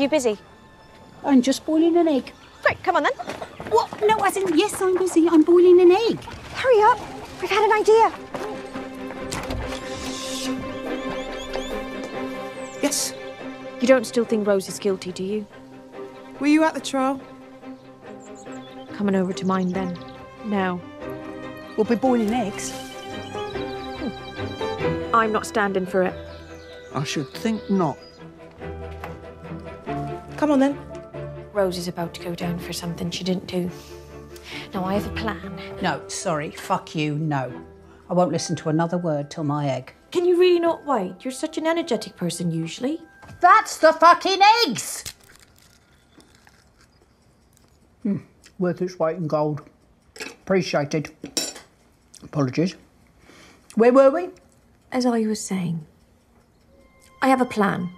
You busy? I'm just boiling an egg. Great, come on then. What? No, as in, yes, I'm busy. I'm boiling an egg. Hurry up. We've had an idea. Yes. You don't still think Rose is guilty, do you? Were you at the trial? Coming over to mine then. Now. We'll be boiling eggs. Hmm. I'm not standing for it. I should think not. Come on then. Rose is about to go down for something she didn't do. Now, I have a plan. No, sorry. Fuck you, no. I won't listen to another word till my egg. Can you really not wait? You're such an energetic person usually. That's the fucking eggs! Hmm, worth its weight in gold. Appreciated. Apologies. Where were we? As I was saying, I have a plan.